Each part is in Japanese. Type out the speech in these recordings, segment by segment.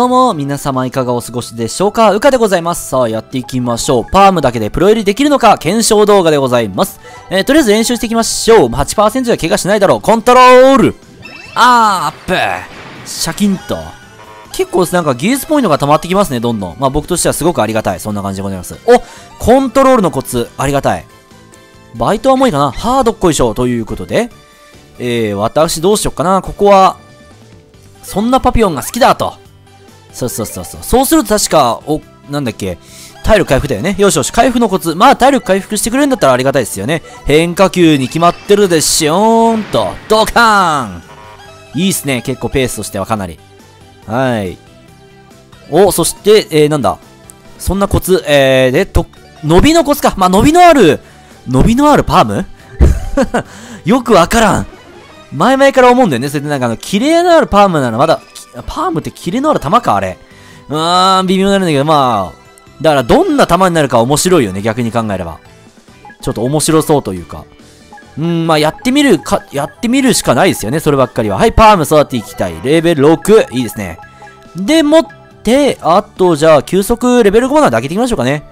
どうも、皆様いかがお過ごしでしょうか？うかでございます。さあ、やっていきましょう。パームだけでプロ入りできるのか、検証動画でございます。えー、とりあえず練習していきましょう。8%じゃ怪我しないだろう。コントロールあーアップシャキンと。結構なんか技術ポイントが溜まってきますね、どんどん。まあ僕としてはすごくありがたい。そんな感じでございます。おコントロールのコツ、ありがたい。バイトはもういいかなハードっこいしょ。ということで、えー、私どうしよっかな。ここは、そんなパピオンが好きだと。そうそうそうそう。そうすると確か、お、なんだっけ、体力回復だよね。よしよし、回復のコツ。まあ、体力回復してくれるんだったらありがたいですよね。変化球に決まってるでしょーんと。ドカーンいいっすね。結構ペースとしてはかなり。はい。お、そして、えー、なんだ。そんなコツ、えー、で、と、伸びのコツか。まあ、伸びのある、伸びのあるパーム？よくわからん。前々から思うんだよね。それでなんかあの、キレのあるパームならまだ、パームってキレのある球かあれ。うーん、微妙なんだけど、まあ、だからどんな球になるか面白いよね、逆に考えれば。ちょっと面白そうというか。うん、まあやってみるか、やってみるしかないですよね、そればっかりは。はい、パーム育てていきたい。レベル6。いいですね。で、もって、あと、じゃあ、急速レベル5まで上げていきましょうかね。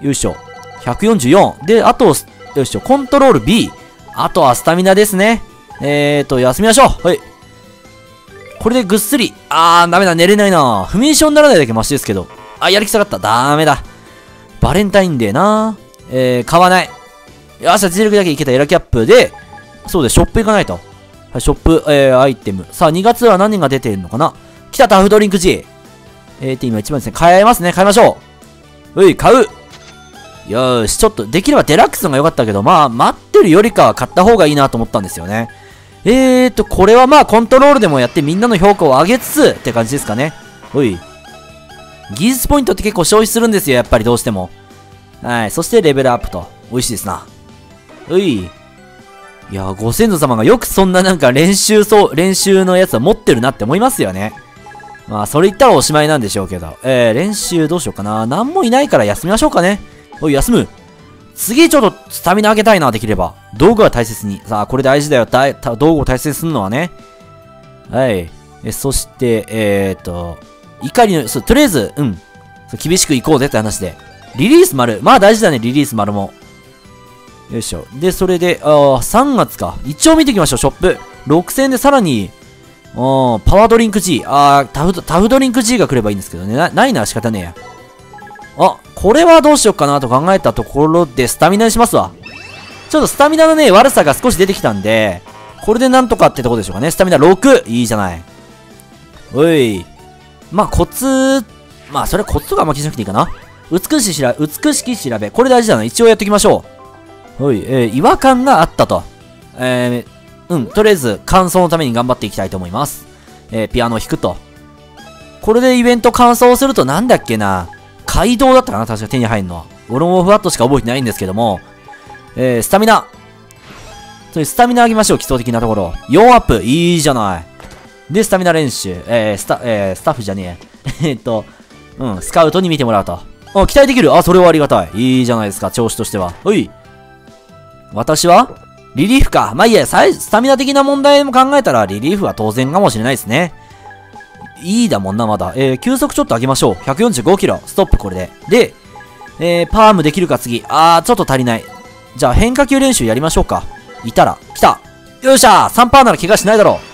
よいしょ。144。で、あと、よいしょ、コントロール B。あとはスタミナですね。えーと、休みましょう。はい。これでぐっすり。あー、ダメだ、寝れないな。不眠症にならないだけマシですけど。あ、やる気下がった。ダメだ。バレンタインデーな。えー、買わない。よっしゃ、実力だけいけたエラキャップで、そうで、ショップ行かないと。はい、ショップ、えー、アイテム。さあ、2月は何が出てるのかな来たタフドリンク G。えーと、今一番ですね。買えますね。買いましょう。うい、買う。よーし、ちょっと、できればデラックスのが良かったけど、まあ、待ってるよりかは買った方がいいなと思ったんですよね。えーと、これはまあ、コントロールでもやってみんなの評価を上げつつって感じですかね。おい。技術ポイントって結構消費するんですよ、やっぱりどうしても。はい。そしてレベルアップと。美味しいですな。うい。いやご先祖様がよくそんななんか練習そう、練習のやつは持ってるなって思いますよね。まあ、それ言ったらおしまいなんでしょうけど。えー、練習どうしようかな。なんもいないから休みましょうかね。おい、休む。次ちょっとスタミナ上げたいな、できれば。道具は大切に。さあ、これ大事だよ。だ道具を大切にするのはね。はい。え、そして、えー、っと、怒りの、そう、とりあえず、うん。う厳しくいこうぜって話で。リリース丸。まあ大事だね、リリース丸も。よいしょ。で、それで、あー、3月か。一応見ていきましょう、ショップ。6000円でさらに、うん、パワードリンク G。あー、タフ、タフドリンク G が来ればいいんですけどね。な、ないなら仕方ねえや。これはどうしようかなと考えたところで、スタミナにしますわ。ちょっとスタミナのね、悪さが少し出てきたんで、これでなんとかってとこでしょうかね。スタミナ6。いいじゃない。おい。まあ、コツ、まあ、それはコツとかあんま気にしなくていいかな。美しい調べ、美しき調べ。これ大事だな。一応やっておきましょう。おい、えー、違和感があったと。えー、うん、とりあえず、感想のために頑張っていきたいと思います。えー、ピアノを弾くと。これでイベント完走するとなんだっけな。街道だったかな確か手に入るのは。俺もふわっとしか覚えてないんですけども。えー、スタミナ。それスタミナ上げましょう、基礎的なところ。4アップ。いいじゃない。で、スタミナ練習。えー、スタ、えー、スタッフじゃねえ。えっと、うん、スカウトに見てもらうと。あ、期待できる。あ、それはありがたい。いいじゃないですか、調子としては。ほい。私は？リリーフか。まあいいや、スタミナ的な問題も考えたら、リリーフは当然かもしれないですね。いいだもんな、まだ。えー、急速ちょっと上げましょう。145キロ。ストップ、これで。で、えー、パームできるか、次。あー、ちょっと足りない。じゃあ、変化球練習やりましょうか。いたら、来た。よっしゃー !3 パーなら怪我しないだろう。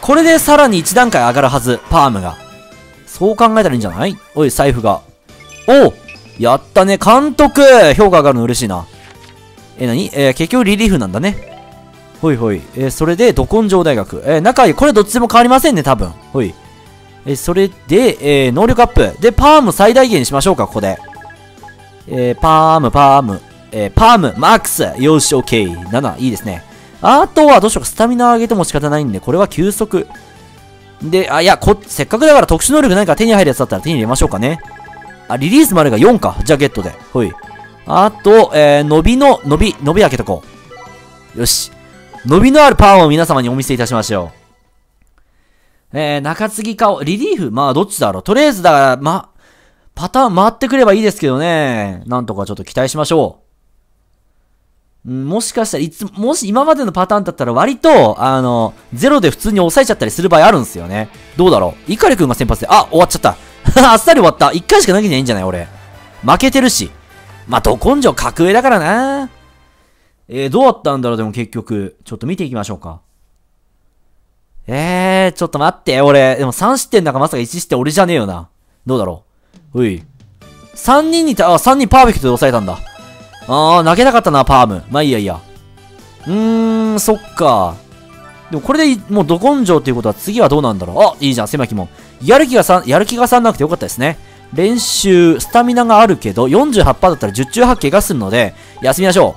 これでさらに1段階上がるはず、パームが。そう考えたらいいんじゃない？おい、財布が。おうやったね、監督評価上がるの嬉しいな。え、なにえー、結局リリーフなんだね。ほいほい。えー、それで、ど根性大学。えー、仲いい。これどっちでも変わりませんね、多分。ほい。え、それで、えー、能力アップ。で、パーム最大限にしましょうか、ここで。えー、パーム、パーム。えー、パーム、マックス。よし、オッケー。7、いいですね。あとは、どうしようか、スタミナ上げても仕方ないんで、これは急速。で、あ、いや、こ、せっかくだから特殊能力何か手に入るやつだったら手に入れましょうかね。あ、リリースまでが4か。ジャケットで。ほい。あと、えー、伸びの、伸び、伸び開けとこう。よし。伸びのあるパワーを皆様にお見せいたしましょう。えー、中継ぎ顔、リリーフ？まあ、どっちだろう？とりあえず、だから、ま、パターン回ってくればいいですけどね。なんとかちょっと期待しましょうんもしかしたらいつ、もし今までのパターンだったら割と、あの、ゼロで普通に抑えちゃったりする場合あるんですよね。どうだろう？イカリ君が先発で、あ、終わっちゃった。あっさり終わった。一回しか投げてないいんじゃない俺。負けてるし。まあ、ど根性格上だからな。えー、どうだったんだろう？でも結局。ちょっと見ていきましょうか。えー、ちょっと待って、俺。でも3失点だからまさか1失点俺じゃねえよな。どうだろううい。3人にた、あ、3人パーフェクトで抑えたんだ。あー、投げなかったな、パーム。まあいいやいいや。うーん、そっか。でもこれでもうど根性っていうことは次はどうなんだろう。あ、いいじゃん、狭きも。やる気が3、やる気が3なくてよかったですね。練習、スタミナがあるけど、48%だったら10中8怪我するので、休みましょ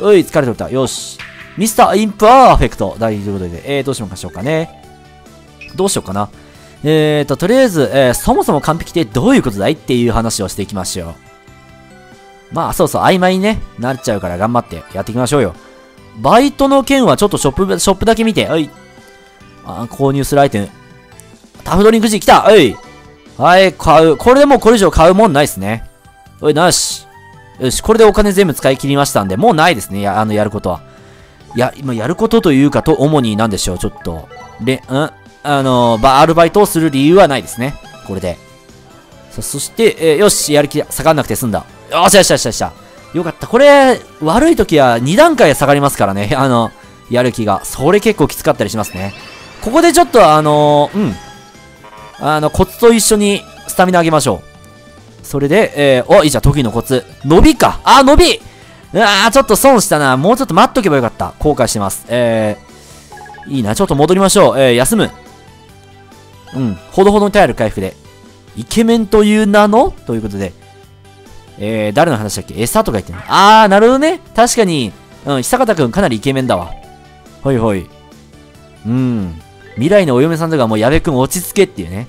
う。うい、疲れておった。よし。ミスターインパーフェクト。大丈夫ということで、えー、どうしましょうかね。どうしようかな。えーと、とりあえず、えー、そもそも完璧ってどういうことだいっていう話をしていきましょう。まあ、そうそう、曖昧にね、なっちゃうから頑張ってやっていきましょうよ。バイトの件はちょっとショップ、ショップだけ見て、はい。あ、購入するアイテム。タフドリンク時来たはい。はい、買う。これでもうこれ以上買うもんないっすね。おい、なし。よし、これでお金全部使い切りましたんで、もうないですね。や、あの、やることは。いや、今やることというかと、主になんでしょう、ちょっと。で、ん？あの、ば、アルバイトをする理由はないですね。これで。そ、そして、えー、よし、やる気下がんなくて済んだ。よしよしよしよしよかった。これ、悪い時は2段階下がりますからね。あの、やる気が。それ結構きつかったりしますね。ここでちょっとあのー、うん。あの、コツと一緒にスタミナ上げましょう。それで、えー、お、いいじゃん、得意のコツ。伸びか。あ、伸びうわー、ちょっと損したな。もうちょっと待っとけばよかった。後悔してます。えー、いいな。ちょっと戻りましょう。えー、休む。うん。ほどほどに耐える回復で。イケメンという名の？ということで、えー、誰の話だっけ？餌とか言ってんの？あー、なるほどね。確かに、うん、久方くんかなりイケメンだわ。ほいほい。うん。未来のお嫁さんとかもう矢部くん落ち着けっていうね。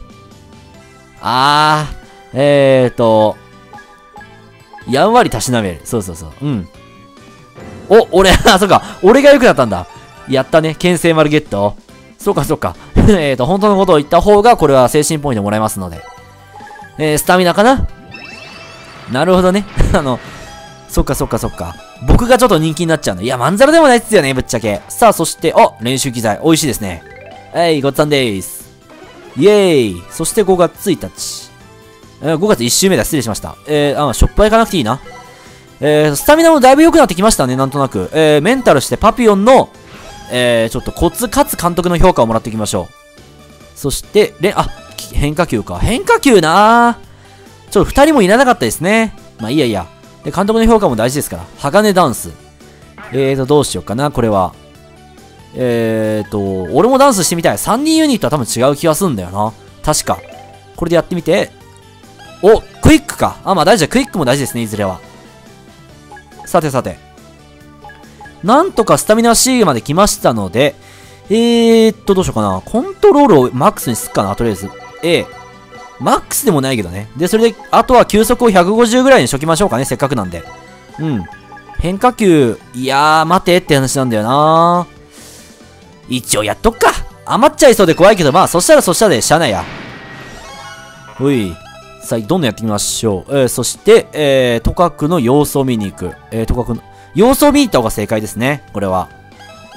あー、えーと、やんわりたしなめる。そうそうそう。うん。お、俺、あ、そっか。俺が良くなったんだ。やったね。牽制丸ゲット。そうか、そうか。えーと、本当のことを言った方が、これは精神ポイントもらえますので。えー、スタミナかな？なるほどね。あの、そっかそっかそっか。僕がちょっと人気になっちゃうの。いや、まんざらでもないっすよね、ぶっちゃけ。さあ、そして、あ、練習機材。美味しいですね。はい、ごっつぁんでーす。イェーイ。そして5月1日。えー、5月1週目だ。失礼しました。えー、あ、ショップは行かなくていいな。えー、スタミナもだいぶ良くなってきましたね、なんとなく。えー、メンタルしてパピヨンの、えー、ちょっとコツかつ監督の評価をもらっていきましょう。そして、れ、あ、変化球か。変化球な。ちょっと二人もいらなかったですね。まあいいやいいや。で、監督の評価も大事ですから。鋼ダンス。えーと、どうしようかな、これは。えーと、俺もダンスしてみたい。3人ユニットは多分違う気がすんだよな。確か。これでやってみて。お、クイックか。あ、まあ大事だ。クイックも大事ですね、いずれは。さてさて。なんとかスタミナ C まで来ましたので、えーっと、どうしようかな。コントロールをマックスにすっかな、とりあえず。A。マックスでもないけどね。で、それで、あとは球速を150ぐらいにしときましょうかね、せっかくなんで。うん。変化球、いやー、待てって話なんだよな一応やっとくか。余っちゃいそうで怖いけど、まあ、そしたらそしたらでしゃあないや。ほい。さあ、どんどんやってみましょう。えー、そして、えー、トカクの様子を見に行く。えー、トカクの、様子を見に行った方が正解ですね。これは。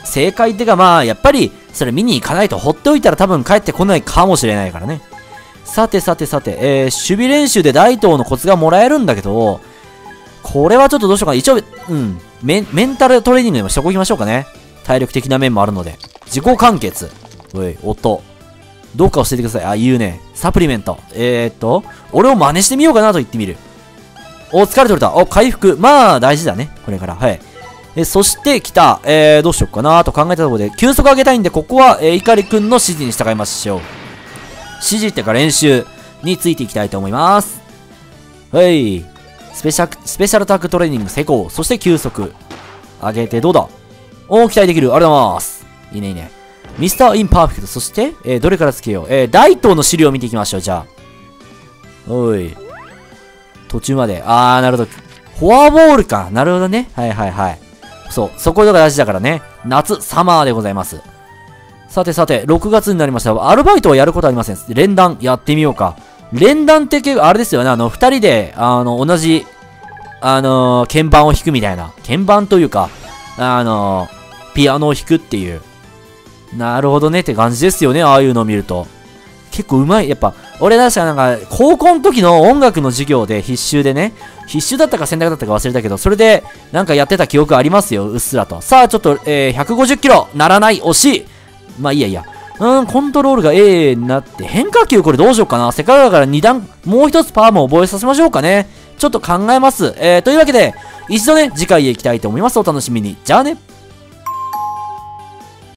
正解ってかまあ、やっぱり、それ見に行かないと放っておいたら多分帰ってこないかもしれないからね。さてさてさて、えー、守備練習で大東のコツがもらえるんだけど、これはちょっとどうしようかな。一応、うん、メメンタルトレーニングでもしておきましょうかね。体力的な面もあるので。自己完結。おい、音。どうか教えてください。あ、言うね。サプリメント。えー、っと、俺を真似してみようかなと言ってみる。お、疲れ取れた。お、回復。まあ、大事だね。これから。はい。え、そして来た。えー、どうしようかなと考えたところで、急速上げたいんで、ここは、えー、イカリくんの指示に従いましょう。指示っていうか練習についていきたいと思います。はい。スペシャル、スペシャルタックトレーニング成功。そして休息。上げてどうだ？おー、期待できる。ありがとうございます。いいね、いいね。ミスターインパーフェクト。そして、えー、どれからつけよう？えー、大東の資料を見ていきましょう、じゃあ。おい。途中まで。あー、なるほど。フォアボールか。なるほどね。はいはいはい。そう。そこが大事だからね。夏、サマーでございます。さてさて、6月になりました。アルバイトはやることありません。連弾やってみようか。連弾って結構、あれですよね。あの、二人で、あの、同じ、あのー、鍵盤を弾くみたいな。鍵盤というか、あのー、ピアノを弾くっていう。なるほどねって感じですよね、ああいうのを見ると。結構うまい。やっぱ、俺確かなんか、高校の時の音楽の授業で必修でね、必修だったか選択だったか忘れたけど、それでなんかやってた記憶ありますよ、うっすらと。さあ、ちょっと、えー、150キロ、ならない、惜しい。まあいいやいや。うん、コントロールが A になって、変化球これどうしようかな。せっかくだから2段、もう一つパワームを覚えさせましょうかね。ちょっと考えます。えー、というわけで、一度ね、次回へ行きたいと思います。お楽しみに。じゃあね。